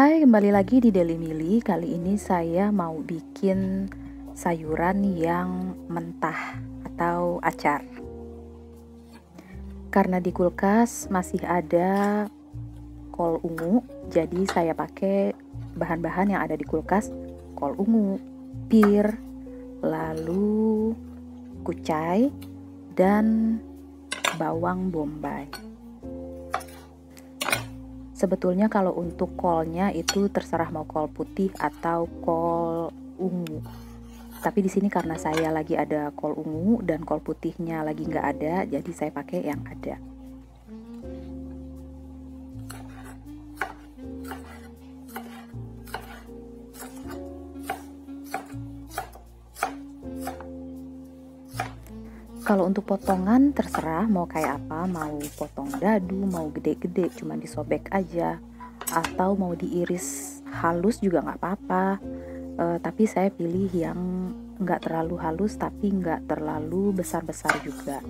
Hai, kembali lagi di Daily Mili. Kali ini saya mau bikin sayuran yang mentah atau acar. Karena di kulkas masih ada kol ungu, jadi saya pakai bahan-bahan yang ada di kulkas, kol ungu, pir, lalu kucai, dan bawang bombay. Sebetulnya kalau untuk kolnya itu terserah mau kol putih atau kol ungu. Tapi di sini karena saya lagi ada kol ungu dan kol putihnya lagi nggak ada, jadi saya pakai yang ada. Kalau untuk potongan terserah mau kayak apa, mau potong dadu, mau gede-gede, cuma disobek aja, atau mau diiris halus juga nggak apa-apa. Uh, tapi saya pilih yang nggak terlalu halus tapi nggak terlalu besar-besar juga.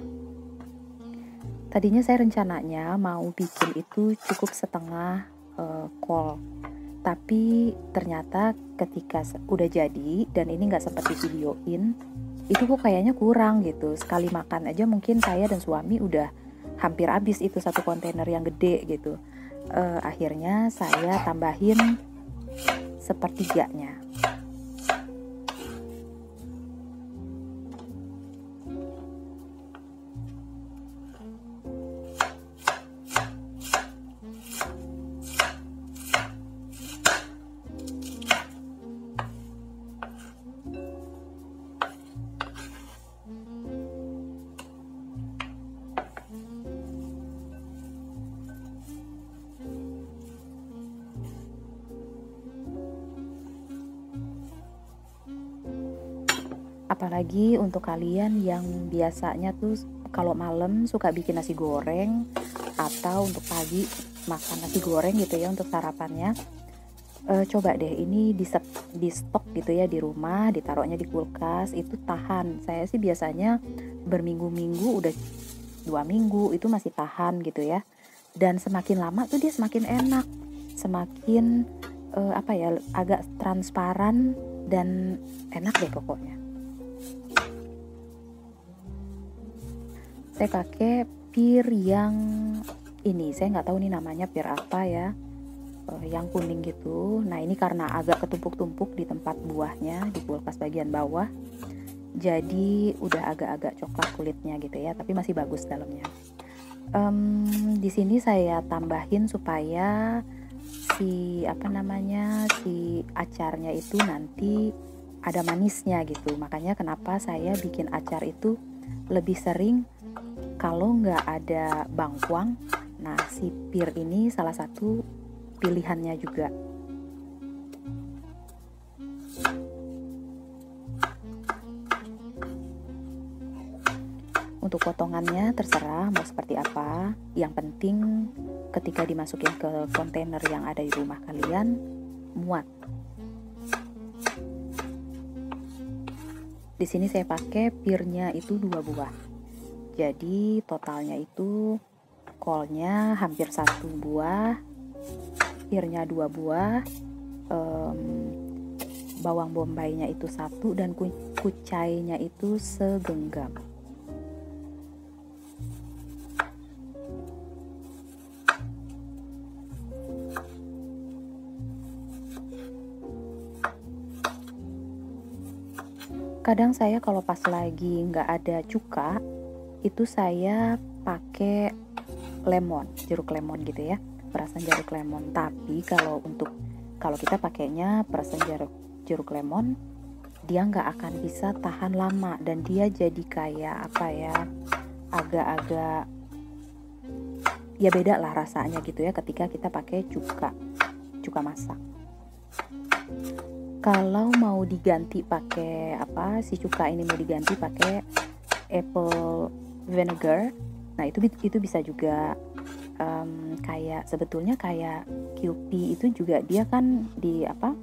Tadinya saya rencananya mau bikin itu cukup setengah uh, kol, tapi ternyata ketika udah jadi dan ini nggak sempat di videoin itu kok kayaknya kurang gitu. Sekali makan aja mungkin saya dan suami udah hampir habis itu satu kontainer yang gede gitu. Uh, akhirnya saya tambahin sepertiganya apalagi untuk kalian yang biasanya tuh kalau malam suka bikin nasi goreng atau untuk pagi makan nasi goreng gitu ya untuk sarapannya. E, coba deh ini di, di stok gitu ya di rumah ditaruhnya di kulkas itu tahan. Saya sih biasanya berminggu-minggu udah dua minggu itu masih tahan gitu ya. Dan semakin lama tuh dia semakin enak semakin e, apa ya agak transparan dan enak deh pokoknya saya pakai pir yang ini saya nggak tahu nih namanya pir apa ya uh, yang kuning gitu. Nah ini karena agak ketumpuk-tumpuk di tempat buahnya di kulkas bagian bawah jadi udah agak-agak coklat kulitnya gitu ya tapi masih bagus dalamnya. Um, di sini saya tambahin supaya si apa namanya si acarnya itu nanti ada manisnya gitu. Makanya kenapa saya bikin acar itu lebih sering kalau nggak ada bangkuang, nah si pir ini salah satu pilihannya juga. Untuk potongannya terserah mau seperti apa. Yang penting ketika dimasukin ke kontainer yang ada di rumah kalian muat. Di sini saya pakai pirnya itu dua buah jadi totalnya itu kolnya hampir satu buah pirnya dua buah um, bawang bombaynya itu satu dan kucainya itu segenggam. Kadang saya kalau pas lagi nggak ada cuka itu saya pakai lemon jeruk lemon gitu ya perasan jeruk lemon. Tapi kalau untuk kalau kita pakainya perasan jeruk jeruk lemon dia nggak akan bisa tahan lama dan dia jadi kayak apa ya agak-agak ya beda lah rasanya gitu ya ketika kita pakai cuka cuka masak. Kalau mau diganti pakai apa si cuka ini mau diganti pakai apple vinegar. Nah itu itu bisa juga um, kayak sebetulnya kayak QP itu juga dia kan di apa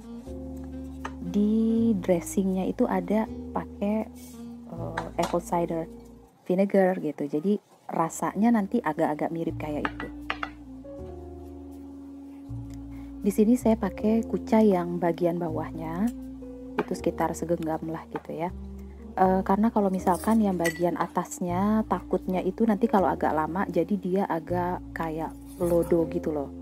di dressingnya itu ada pakai uh, apple cider vinegar gitu. Jadi rasanya nanti agak-agak mirip kayak itu. Di sini saya pakai kucai yang bagian bawahnya itu sekitar segenggam lah gitu ya. E, karena kalau misalkan yang bagian atasnya takutnya itu nanti kalau agak lama jadi dia agak kayak lodo gitu loh.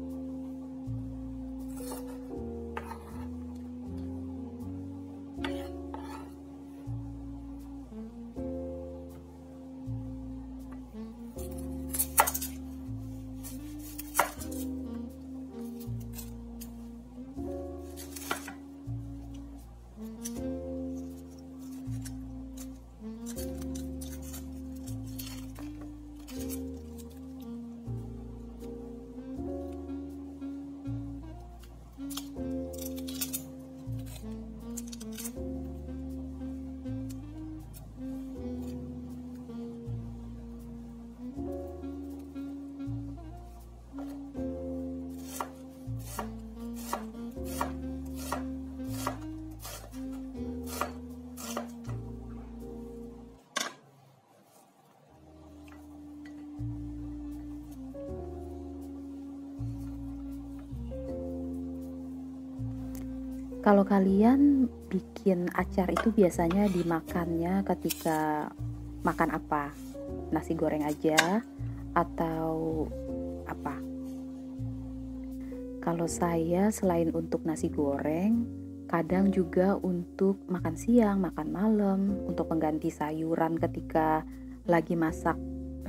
Kalau kalian bikin acar itu biasanya dimakannya ketika makan apa? Nasi goreng aja atau apa? Kalau saya selain untuk nasi goreng, kadang juga untuk makan siang, makan malam, untuk pengganti sayuran ketika lagi masak,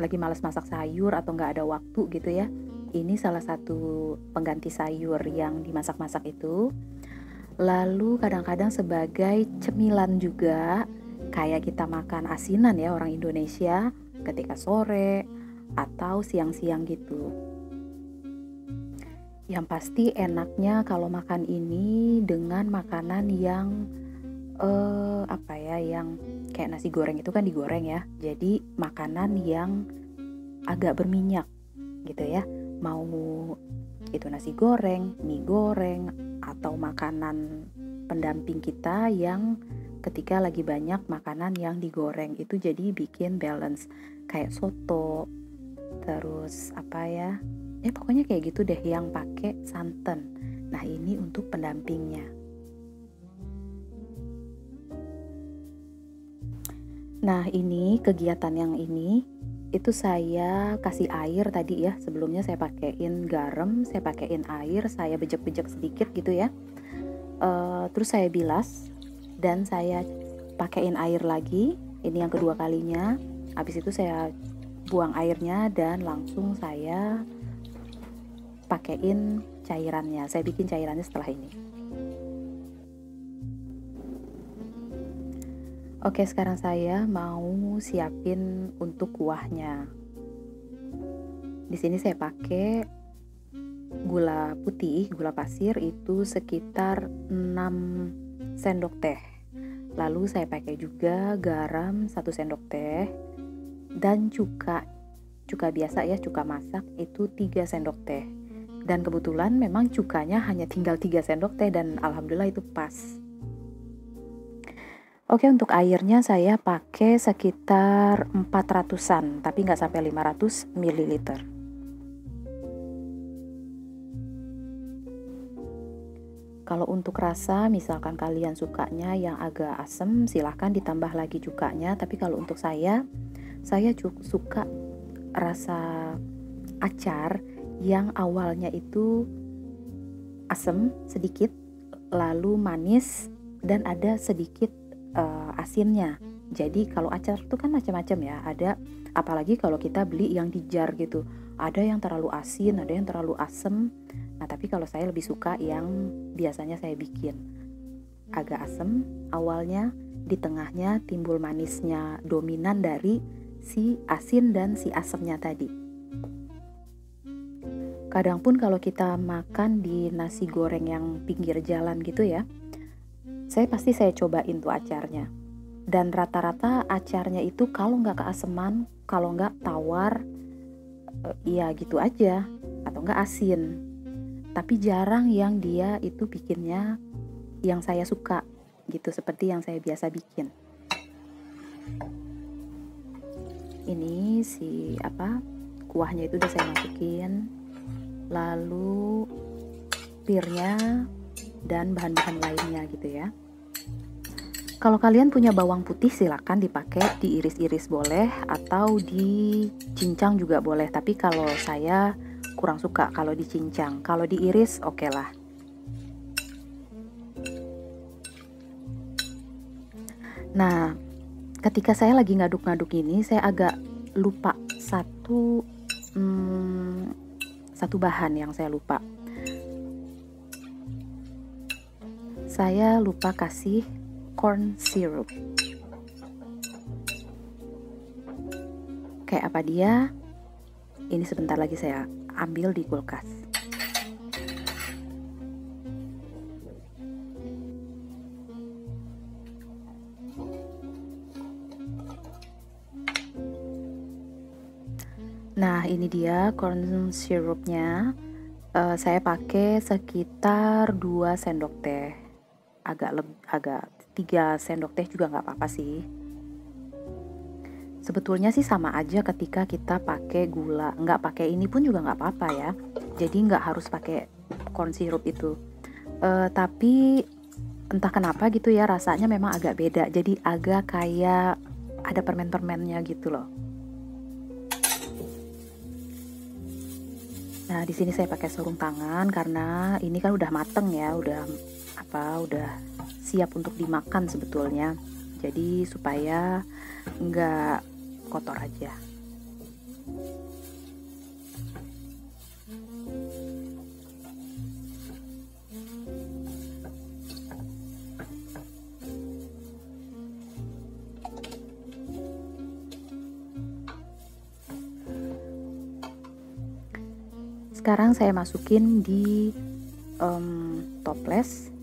lagi males masak sayur atau nggak ada waktu gitu ya. Ini salah satu pengganti sayur yang dimasak-masak itu Lalu kadang-kadang sebagai cemilan juga kayak kita makan asinan ya orang Indonesia ketika sore atau siang-siang gitu. Yang pasti enaknya kalau makan ini dengan makanan yang eh, apa ya yang kayak nasi goreng itu kan digoreng ya. Jadi makanan yang agak berminyak gitu ya. Mau itu nasi goreng, mie goreng atau makanan pendamping kita yang ketika lagi banyak makanan yang digoreng. Itu jadi bikin balance. Kayak soto terus apa ya? Ya pokoknya kayak gitu deh yang pakai santan. Nah ini untuk pendampingnya. Nah ini kegiatan yang ini itu saya kasih air tadi ya sebelumnya saya pakaiin garam saya pakaiin air saya bejek-bejek sedikit gitu ya. Uh, terus saya bilas dan saya pakaiin air lagi ini yang kedua kalinya. Habis itu saya buang airnya dan langsung saya pakaiin cairannya saya bikin cairannya setelah ini Oke, sekarang saya mau siapin untuk kuahnya. Di sini saya pakai gula putih, gula pasir itu sekitar 6 sendok teh. Lalu saya pakai juga garam 1 sendok teh dan cuka. Cuka biasa ya, cuka masak itu 3 sendok teh. Dan kebetulan memang cukanya hanya tinggal 3 sendok teh dan alhamdulillah itu pas Oke untuk airnya saya pakai sekitar 400an tapi nggak sampai 500 ml. Kalau untuk rasa misalkan kalian sukanya yang agak asem silahkan ditambah lagi cukanya tapi kalau untuk saya saya suka rasa acar yang awalnya itu asem sedikit lalu manis dan ada sedikit uh, asinnya. Jadi kalau acar itu kan macam-macam ya. Ada apalagi kalau kita beli yang di jar gitu. Ada yang terlalu asin, ada yang terlalu asem. Nah, tapi kalau saya lebih suka yang biasanya saya bikin agak asem awalnya, di tengahnya timbul manisnya dominan dari si asin dan si asemnya tadi. Kadang pun kalau kita makan di nasi goreng yang pinggir jalan gitu ya, saya pasti saya cobain tuh acarnya. Dan rata-rata acarnya itu kalau nggak keaseman kalau nggak tawar ya gitu aja. Atau nggak asin. Tapi jarang yang dia itu bikinnya yang saya suka gitu. Seperti yang saya biasa bikin. Ini si apa kuahnya itu udah saya masukin. Lalu empirnya dan bahan-bahan lainnya gitu ya. Kalau kalian punya bawang putih silakan dipakai diiris-iris boleh atau dicincang juga boleh. Tapi kalau saya kurang suka kalau dicincang. Kalau diiris oke okay lah. Nah, ketika saya lagi ngaduk-ngaduk ini saya agak lupa satu hmm, satu bahan yang saya lupa. Saya lupa kasih corn syrup. Kayak apa dia? Ini sebentar lagi saya ambil di kulkas. Nah, ini dia corn syrupnya. Uh, saya pakai sekitar 2 sendok teh. Agak agak 3 sendok teh juga nggak apa-apa sih. Sebetulnya sih sama aja ketika kita pakai gula. Nggak pakai ini pun juga nggak apa-apa ya. Jadi nggak harus pakai corn syrup itu. Uh, tapi entah kenapa gitu ya rasanya memang agak beda. Jadi agak kayak ada permen-permennya gitu loh. Nah, di sini saya pakai sarung tangan karena ini kan udah mateng ya, udah apa, udah siap untuk dimakan sebetulnya. Jadi supaya nggak kotor aja. Sekarang saya masukin di um, toples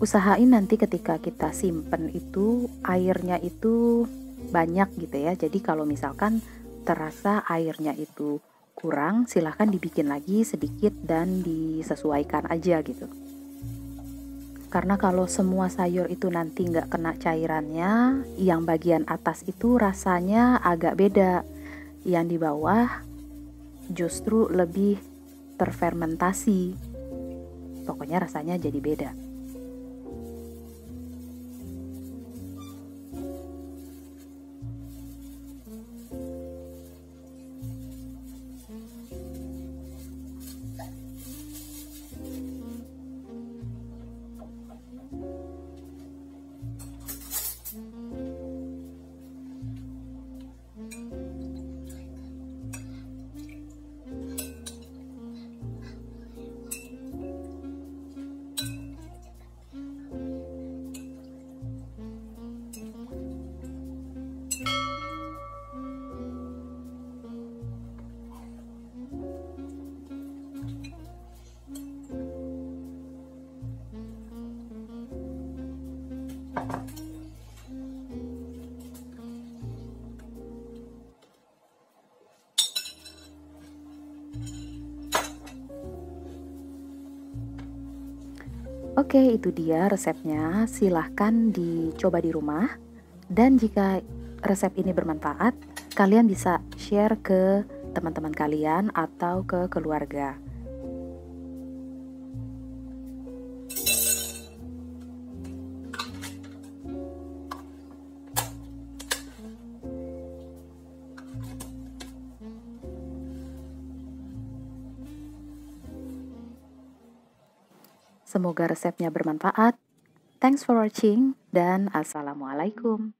usahain nanti ketika kita simpen itu airnya itu banyak gitu ya. Jadi kalau misalkan terasa airnya itu kurang silahkan dibikin lagi sedikit dan disesuaikan aja gitu. Karena kalau semua sayur itu nanti nggak kena cairannya yang bagian atas itu rasanya agak beda. Yang di bawah justru lebih terfermentasi. Pokoknya rasanya jadi beda Oke, itu dia resepnya. Silahkan dicoba di rumah. Dan jika resep ini bermanfaat, kalian bisa share ke teman-teman kalian atau ke keluarga. Semoga resepnya bermanfaat. Thanks for watching dan Assalamualaikum.